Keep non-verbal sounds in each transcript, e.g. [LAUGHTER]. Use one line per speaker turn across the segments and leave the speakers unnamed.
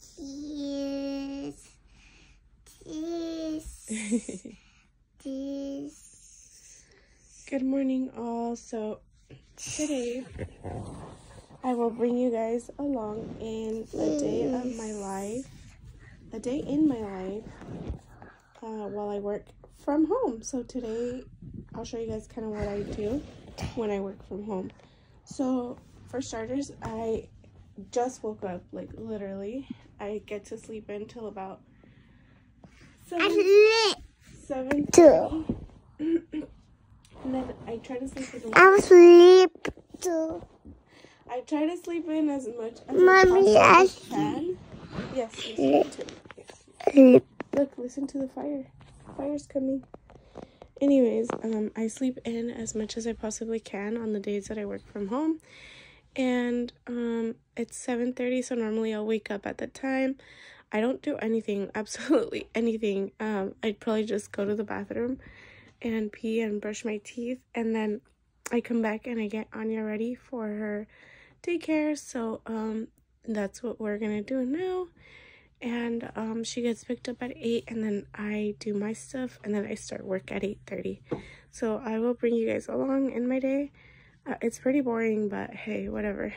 Cheese. Cheese. Cheese.
Good morning, all. So, today I will bring you guys along in the day of my life, a day in my life, uh, while I work from home. So, today I'll show you guys kind of what I do when I work from home. So, for starters, I just woke up, like literally. I get to sleep until about seven, seven
too. [CLEARS THROAT]
and then I try to sleep in.
I was asleep too.
I try to sleep in as much as
Mommy,
I
I
possibly can. Yes, yes. Look, listen to the fire. Fire's coming. Anyways, um, I sleep in as much as I possibly can on the days that I work from home. And um, it's 7.30, so normally I'll wake up at the time. I don't do anything, [LAUGHS] absolutely anything. Um, I'd probably just go to the bathroom and pee and brush my teeth. And then I come back and I get Anya ready for her daycare. So um, that's what we're to do now and um, she gets picked up at 8 and then i do my stuff and then i start work at 8.30 so i will bring you guys along in my day uh, it's pretty boring but hey whatever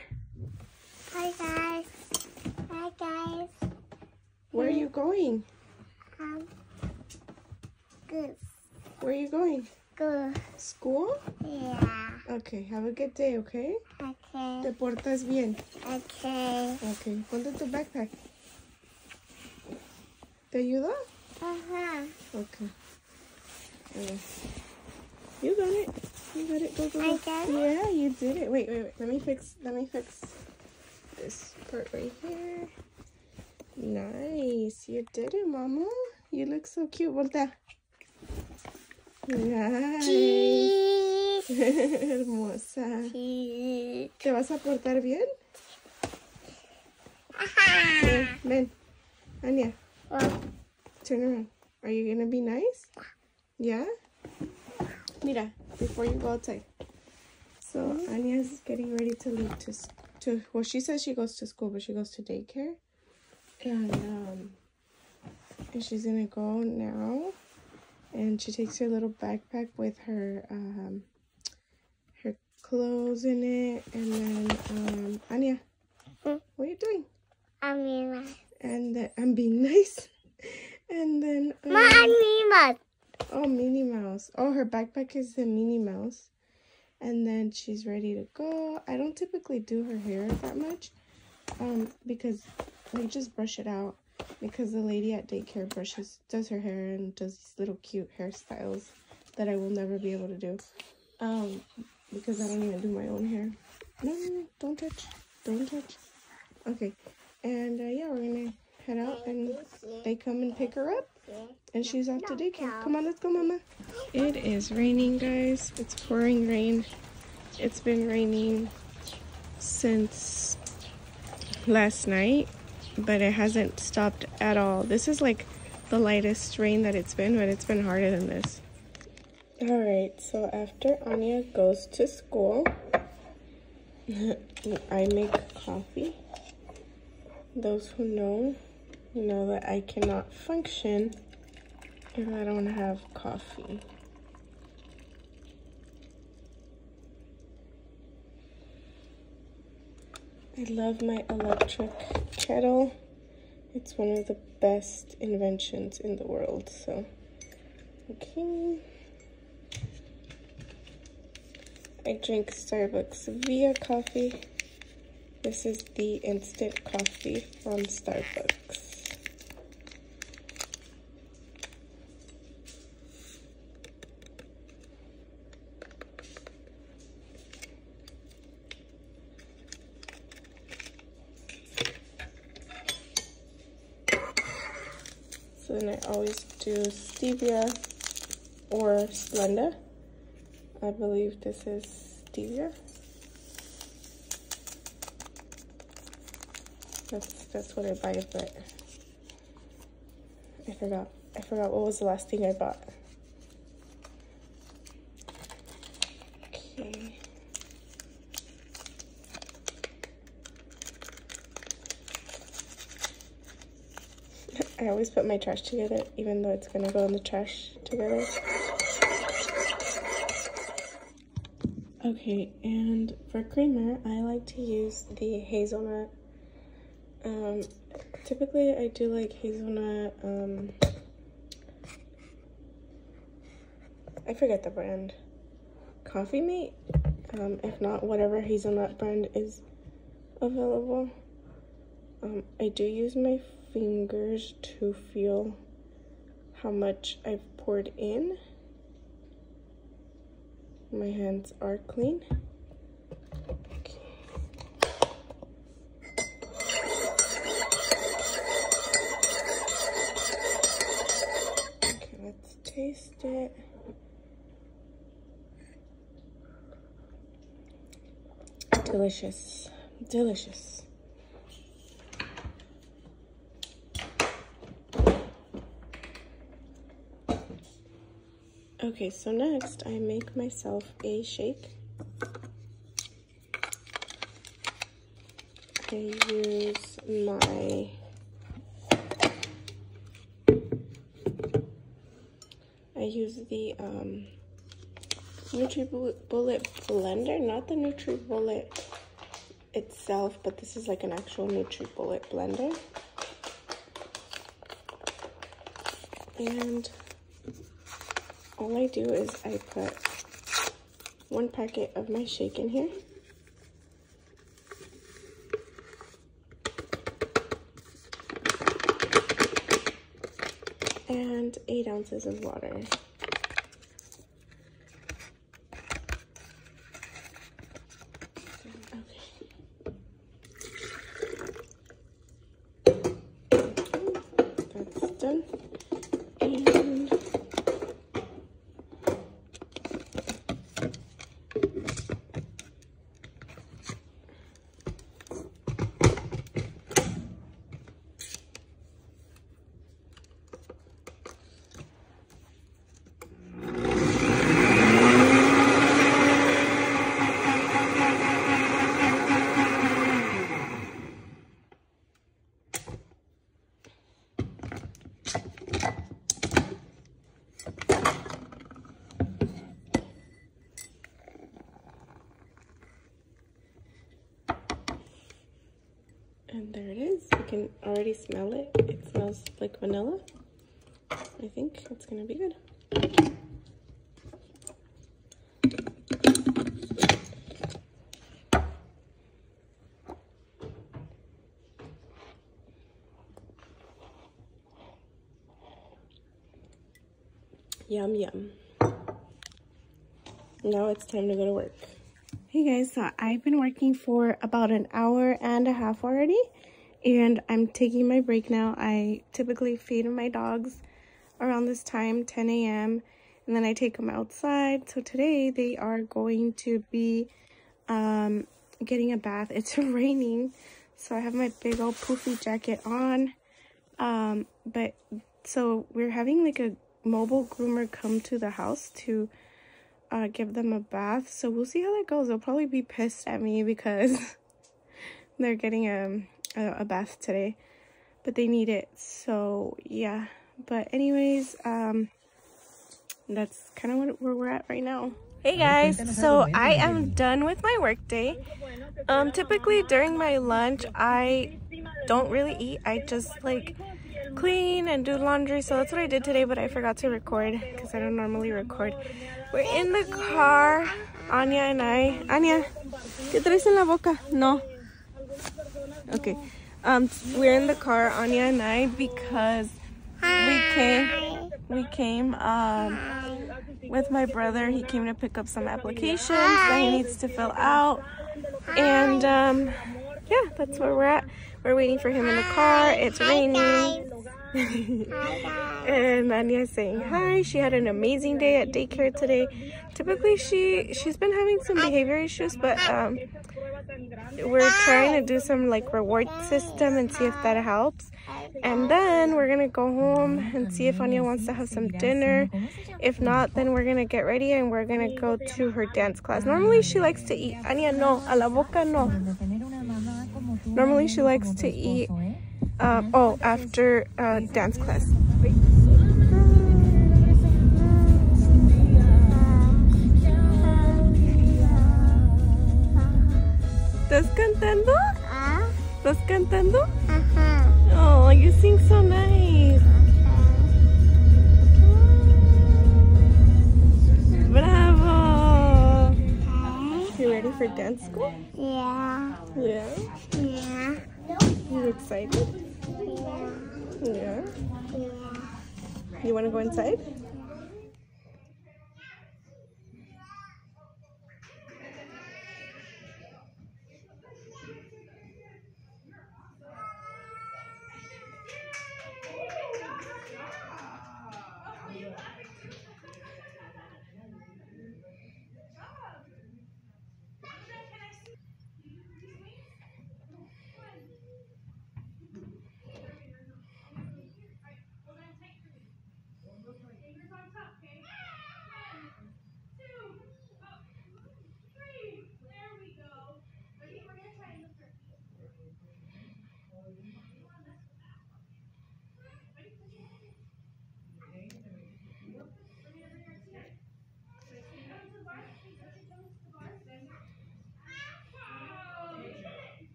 Hi guys. Hi guys.
where are you going
Um. Good.
where are you going
Good.
school
Yeah.
okay have a good day okay
Okay.
te portas bien
Okay.
okay ponte tu backpack te ayudo
Uh huh.
okay Okay. You got it. You got it go go, go.
I got it?
yeah you did it. Wait wait wait. Let me fix let me fix this part right here. Nice. You did it mama. You look so cute. Voltea nice. [LAUGHS] Hermosa.
Cheese.
te vas a portar bien? Ven ven. Anya turn around. Are you gonna be nice? Yeah mira before you go outside. So Anya's getting ready to leave to to well she says she goes to school but she goes to daycare. And um and she's gonna go now. And she takes her little backpack with her um her clothes in it. And then um Anya
Hmm?
what are you doing?
I mean,
and then I'm being nice. And [LAUGHS] then um,
Mommy,
Oh, Minnie Mouse. Oh, her backpack is the Minnie Mouse. And then she's ready to go. I don't typically do her hair that much. Um, because we just brush it out. Because the lady at daycare brushes does her hair and does these little cute hairstyles that I will never be able to do. Um, because I don't even do my own hair. No, no, no, don't touch. Don't touch. Okay. And uh, yeah, we're gonna head out and they come and pick her up and she's off to daycare. Come on, let's go, Mama. It is raining, guys. It's pouring rain. It's been raining since last night, but it hasn't stopped at all. This is like the lightest rain that it's been, but it's been harder than this. All right, so after Anya goes to school, [LAUGHS] I make coffee. Those who know, know that I cannot function if I don't have coffee. I love my electric kettle. It's one of the best inventions in the world, so okay. I drink Starbucks via coffee. This is the instant coffee from Starbucks. So then I always do stevia or Splenda. I believe this is stevia. That's that's what I buy, but I forgot. I forgot what was the last thing I bought. Okay. I always put my trash together, even though it's gonna go in the trash together. Okay, and for creamer, I like to use the hazelnut. Um, typically, I do like hazelnut. Um, I forget the brand. Coffee Mate. Um, if not, whatever hazelnut brand is available. Um, I do use my fingers to feel how much I've poured in. My hands are clean. Okay. Let's taste it. Delicious. Delicious. Okay, so next I make myself a shake. I use my I use the um, NutriBullet blender, not the NutriBullet itself, but this is like an actual NutriBullet blender. And all I do is I put one packet of my shake in here. And eight ounces of water. That's done. And And there it is. You can already smell it. It smells like vanilla. I think it's gonna be good. Yum, yum. Now it's time to go to work. Hey guys, so I've been working for about an hour and a half already and I'm taking my break now. I typically feed my dogs around this time, 10 a.m. and then I take them outside. So today they are going to be um, getting a bath. [LAUGHS] It's raining, so I have my big old poofy jacket on. Um, but so we're having like a mobile groomer come to the house to uh, give them a bath. So we'll see how that goes. They'll probably be pissed at me because [LAUGHS] they're getting a, a, a, bath today. But they need it. So, yeah. But anyways, um, that's kind of what, where we're at right now. Hey guys, so I am done with my workday. Um, typically during my lunch, I don't really eat. I just like clean and do laundry. So that's what I did today but I forgot to record because I don't normally record. We're in the car. Anya and I. Anya ¿qué traes en la boca? no. Okay um we're in the car Anya and I because we came we came um with my brother. He came to pick up some applications that he needs to fill out. And um yeah that's where we're at. We're waiting for him in the car. It's raining and Anya's saying hi. She had an amazing day at daycare today. Typically, she she's been having some behavior issues, but um, we're trying to do some like reward system and see if that helps. And then we're gonna go home and see if Anya wants to have some dinner. If not, then we're gonna get ready and we're gonna go to her dance class. Normally, she likes to eat. Anya, no, a la boca, no. Normally, she likes to eat Um, oh, after uh, dance class. ¿Estás cantando?
Ah,
¿Estás cantando?
ajá.
Oh, you sing so nice. Ready for dance school?
Yeah,
Yeah.
yeah,
You excited?
yeah,
Yeah.
yeah.
You want to go inside?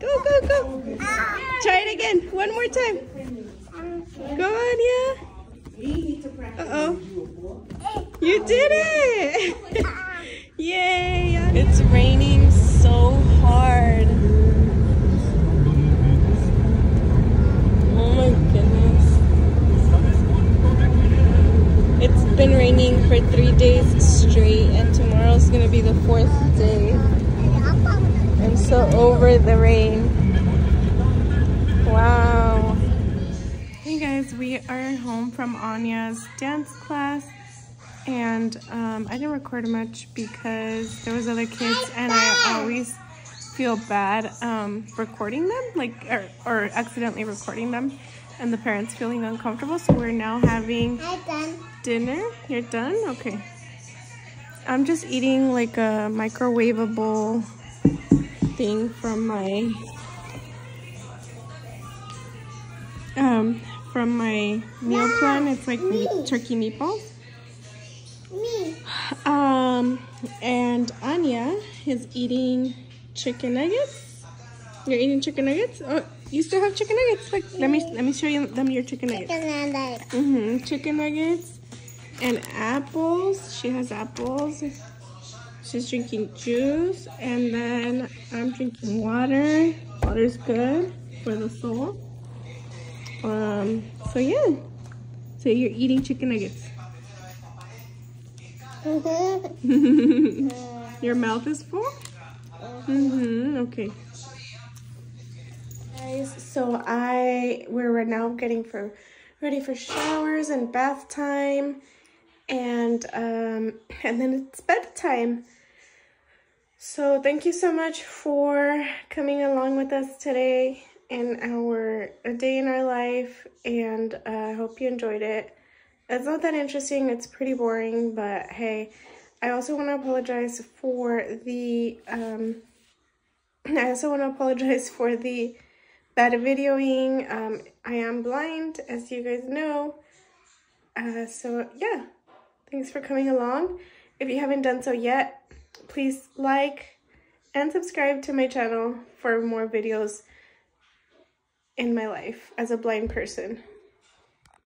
Go, go, go. Try it again. One more time. Go on, yeah. Uh-oh. You did it. [LAUGHS] Yay. It's raining so hard. Oh my goodness. It's been raining for three days straight and tomorrow's gonna be the fourth day. I'm so over the rain. Wow. Hey guys, we are home from Anya's dance class and um, I didn't record much because there was other kids and I always feel bad um, recording them, like or, or accidentally recording them and the parents feeling uncomfortable. So we're now having dinner. You're done? Okay. I'm just eating like a microwavable thing from my um from my meal plan. It's like meat, turkey meatballs.
Me.
Um and Anya is eating chicken nuggets. You're eating chicken nuggets? Oh, you still have chicken nuggets? Look, let me let me show you them your chicken nuggets.
Chicken and egg.
Mm-hmm. Chicken nuggets and apples. She has apples. She's drinking juice. And then I'm drinking water. Water's good for the soul. Um, so yeah. So you're eating chicken nuggets. [LAUGHS] Your mouth is full? Mm-hmm. Okay. Guys, so I we're right now getting for ready for showers and bath time and um [LAUGHS] and then it's bedtime. So thank you so much for coming along with us today in our a day in our life and uh, I hope you enjoyed it. It's not that interesting, it's pretty boring, but hey, I also want to apologize for the um [CLEARS THROAT] I also want to apologize for the bad videoing. Um, I am blind, as you guys know. Uh, so yeah, thanks for coming along. If you haven't done so yet, please like and subscribe to my channel for more videos in my life as a blind person.